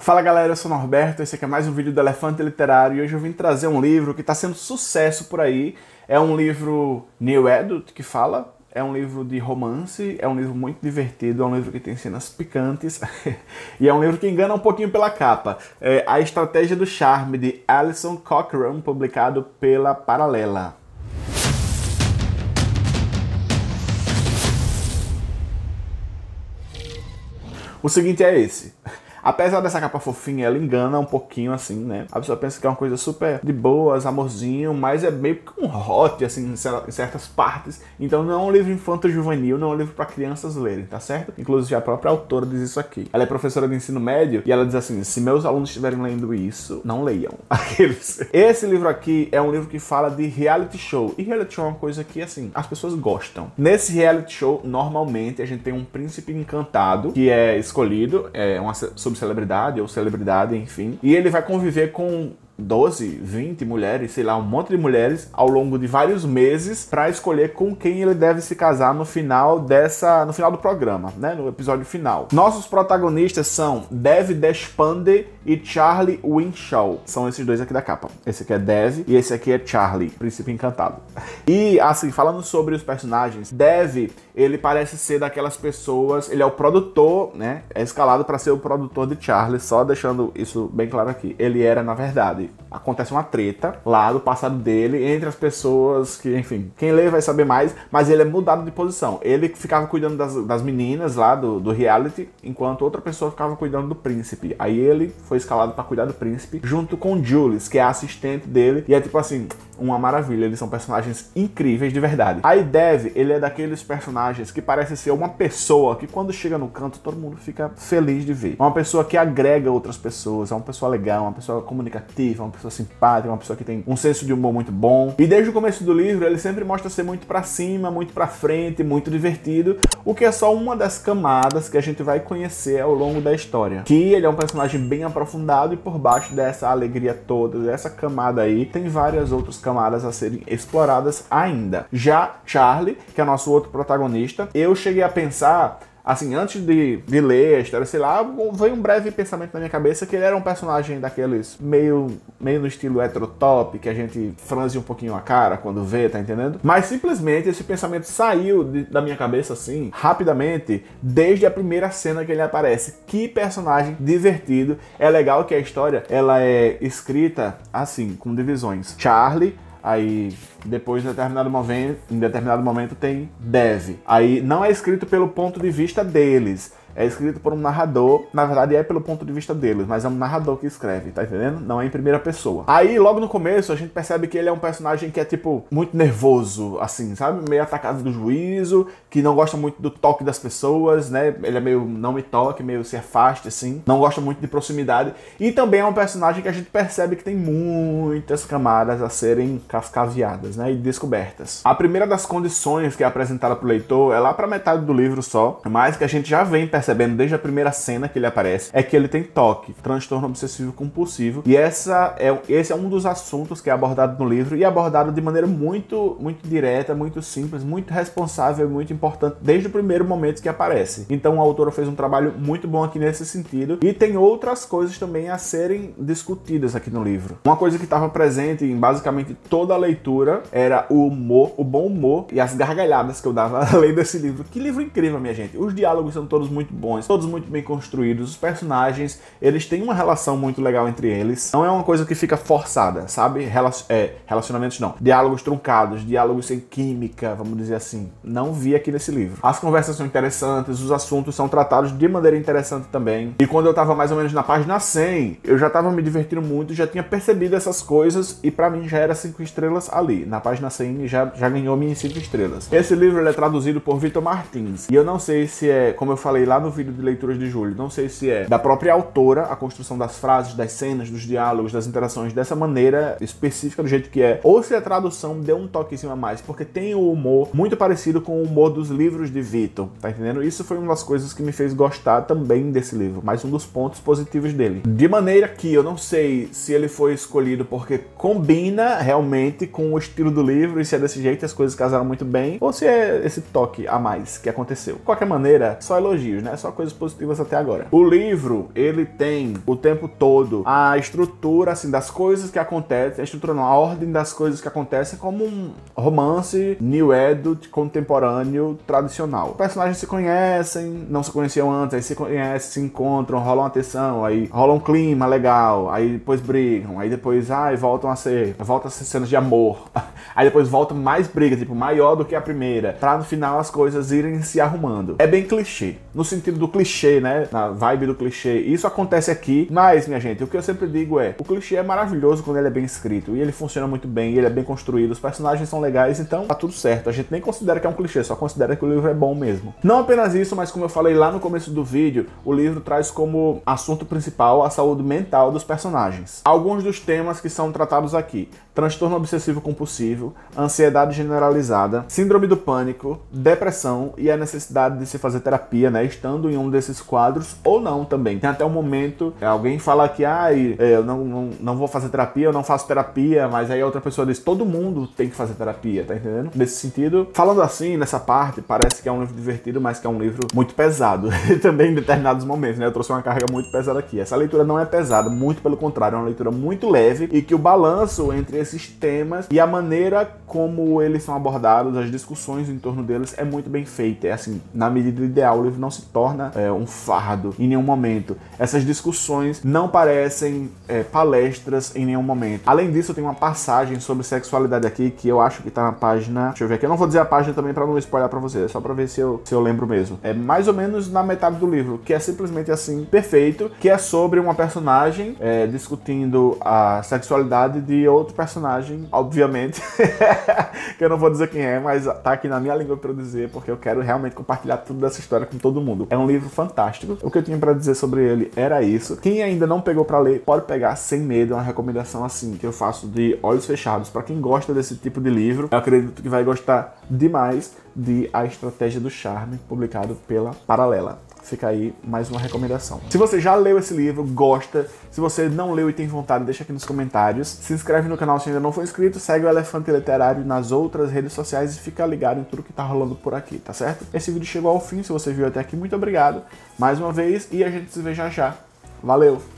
Fala galera, eu sou Norberto, esse aqui é mais um vídeo do Elefante Literário e hoje eu vim trazer um livro que está sendo sucesso por aí. É um livro New Adult que fala, é um livro de romance, é um livro muito divertido, é um livro que tem cenas picantes e é um livro que engana um pouquinho pela capa. É A Estratégia do Charme de Alison Cochrane, publicado pela Paralela. O seguinte é esse. Apesar dessa capa fofinha, ela engana um pouquinho assim, né? A pessoa pensa que é uma coisa super de boas, amorzinho, mas é meio que um hot, assim, em certas partes. Então não é um livro infanto-juvenil, não é um livro para crianças lerem, tá certo? Inclusive a própria autora diz isso aqui. Ela é professora de ensino médio e ela diz assim: se meus alunos estiverem lendo isso, não leiam. Aqueles. Esse livro aqui é um livro que fala de reality show. E reality show é uma coisa que, assim, as pessoas gostam. Nesse reality show, normalmente a gente tem um príncipe encantado que é escolhido, é uma sobre celebridade ou celebridade, enfim. E ele vai conviver com 12, 20 mulheres, sei lá, um monte de mulheres ao longo de vários meses para escolher com quem ele deve se casar no final dessa, no final do programa, né, no episódio final. Nossos protagonistas são Dev Deshpande e Charlie Winshaw. São esses dois aqui da capa. Esse aqui é Dev e esse aqui é Charlie, príncipe encantado. E assim, falando sobre os personagens, Dev, ele parece ser daquelas pessoas, ele é o produtor, né? É escalado para ser o produtor de Charlie, só deixando isso bem claro aqui. Ele era na verdade acontece uma treta lá do passado dele entre as pessoas que, enfim, quem lê vai saber mais, mas ele é mudado de posição. Ele ficava cuidando das, das meninas lá do, do reality, enquanto outra pessoa ficava cuidando do príncipe. Aí ele foi escalado para cuidar do príncipe, junto com Jules, que é a assistente dele, e é tipo assim, uma maravilha. Eles são personagens incríveis de verdade. Aí Dev, ele é daqueles personagens que parece ser uma pessoa que quando chega no canto todo mundo fica feliz de ver. Uma pessoa que agrega outras pessoas, é uma pessoa legal, uma pessoa comunicativa, uma pessoa simpática, uma pessoa que tem um senso de humor muito bom. E desde o começo do livro ele sempre mostra ser muito para cima, muito para frente, muito divertido, o que é só uma das camadas que a gente vai conhecer ao longo da história. Que ele é um personagem bem aprofundado e por baixo dessa alegria toda, dessa camada aí, tem várias outras camadas camadas a serem exploradas ainda. Já Charlie, que é nosso outro protagonista, eu cheguei a pensar assim, antes de, de ler a história, sei lá, veio um breve pensamento na minha cabeça que ele era um personagem daqueles meio, meio no estilo heterotop, que a gente franze um pouquinho a cara quando vê, tá entendendo? Mas simplesmente esse pensamento saiu de, da minha cabeça assim, rapidamente, desde a primeira cena que ele aparece. Que personagem divertido. É legal que a história, ela é escrita assim, com divisões. Charlie Aí depois em determinado momento, em determinado momento tem Dev. Aí não é escrito pelo ponto de vista deles, é escrito por um narrador, na verdade é pelo ponto de vista deles, mas é um narrador que escreve, tá entendendo? Não é em primeira pessoa. Aí, logo no começo, a gente percebe que ele é um personagem que é, tipo, muito nervoso, assim, sabe? Meio atacado do juízo, que não gosta muito do toque das pessoas, né? Ele é meio não me toque, meio se afaste, assim. Não gosta muito de proximidade. E também é um personagem que a gente percebe que tem muitas camadas a serem cascaveadas, né? E descobertas. A primeira das condições que é apresentada pro leitor é lá pra metade do livro só, mas que a gente já vem percebendo percebendo desde a primeira cena que ele aparece é que ele tem toque, transtorno obsessivo compulsivo. E essa é, esse é um dos assuntos que é abordado no livro e abordado de maneira muito, muito direta, muito simples, muito responsável e muito importante desde o primeiro momento que aparece. Então a autora fez um trabalho muito bom aqui nesse sentido e tem outras coisas também a serem discutidas aqui no livro. Uma coisa que estava presente em basicamente toda a leitura era o humor, o bom humor e as gargalhadas que eu dava além desse livro. Que livro incrível, minha gente. Os diálogos são todos muito bons, todos muito bem construídos. Os personagens, eles têm uma relação muito legal entre eles. Não é uma coisa que fica forçada, sabe? Relacion é, relacionamentos não. Diálogos truncados, diálogos sem química, vamos dizer assim. Não vi aqui nesse livro. As conversas são interessantes, os assuntos são tratados de maneira interessante também. E quando eu tava mais ou menos na página 100, eu já tava me divertindo muito, já tinha percebido essas coisas e para mim já era 5 estrelas ali. Na página 100 já, já ganhou minhas 5 estrelas. Esse livro é traduzido por Vitor Martins. E eu não sei se é, como eu falei lá no no vídeo de leituras de julho. Não sei se é da própria autora a construção das frases, das cenas, dos diálogos, das interações dessa maneira específica do jeito que é, ou se a tradução deu um toque em cima mais, porque tem o humor muito parecido com o humor dos livros de Vitor, tá entendendo? Isso foi uma das coisas que me fez gostar também desse livro, mais um dos pontos positivos dele. De maneira que eu não sei se ele foi escolhido porque combina realmente com o estilo do livro e se é desse jeito as coisas casaram muito bem, ou se é esse toque a mais que aconteceu. De qualquer maneira, só elogios, né? Né? Só coisas positivas até agora. O livro, ele tem o tempo todo a estrutura, assim, das coisas que acontecem, a estrutura não, a ordem das coisas que acontecem como um romance new adult contemporâneo tradicional. Os personagens se conhecem, não se conheciam antes, aí se conhecem, se encontram, rolam uma tensão, aí rola um clima legal, aí depois brigam, aí depois, ai, voltam a ser, voltam a ser cenas de amor. Aí depois volta mais briga, tipo, maior do que a primeira, pra no final as coisas irem se arrumando. É bem clichê, no sentido do clichê, né? Na vibe do clichê. Isso acontece aqui, mas, minha gente, o que eu sempre digo é: o clichê é maravilhoso quando ele é bem escrito, e ele funciona muito bem, ele é bem construído, os personagens são legais, então tá tudo certo. A gente nem considera que é um clichê, só considera que o livro é bom mesmo. Não apenas isso, mas como eu falei lá no começo do vídeo, o livro traz como assunto principal a saúde mental dos personagens. Alguns dos temas que são tratados aqui: transtorno obsessivo compulsivo, ansiedade generalizada, síndrome do pânico, depressão e a necessidade de se fazer terapia, né, em um desses quadros ou não também. Tem até um momento, alguém fala que ah, eu não, não, não vou fazer terapia, eu não faço terapia, mas aí a outra pessoa diz, todo mundo tem que fazer terapia, tá entendendo? Nesse sentido, falando assim, nessa parte, parece que é um livro divertido, mas que é um livro muito pesado, também em determinados momentos, né, eu trouxe uma carga muito pesada aqui. Essa leitura não é pesada, muito pelo contrário, é uma leitura muito leve e que o balanço entre esses temas e a maneira como eles são abordados, as discussões em torno deles é muito bem feita. É assim, na medida ideal, o livro não se é, um fardo em nenhum momento. Essas discussões não parecem é, palestras em nenhum momento. Além disso, tem uma passagem sobre sexualidade aqui que eu acho que tá na página. Deixa eu ver aqui. Eu não vou dizer a página também para não spoiler para vocês, é só para ver se eu, se eu lembro mesmo. É mais ou menos na metade do livro, que é simplesmente assim, perfeito, que é sobre uma personagem é, discutindo a sexualidade de outro personagem, obviamente. que eu não vou dizer quem é, mas tá aqui na minha língua para dizer, porque eu quero realmente compartilhar tudo dessa história com todo mundo. É um livro fantástico. O que eu tinha para dizer sobre ele era isso. Quem ainda não pegou para ler, pode pegar sem medo. É uma recomendação assim que eu faço de olhos fechados. Para quem gosta desse tipo de livro, eu acredito que vai gostar demais de A Estratégia do Charme, publicado pela Paralela. Fica aí mais uma recomendação. Se você já leu esse livro, gosta, se você não leu e tem vontade, deixa aqui nos comentários. Se inscreve no canal se ainda não for inscrito, segue o Elefante Literário nas outras redes sociais e fica ligado em tudo que tá rolando por aqui, tá certo? Esse vídeo chegou ao fim, se você viu até aqui, muito obrigado mais uma vez e a gente se vê já já. Valeu!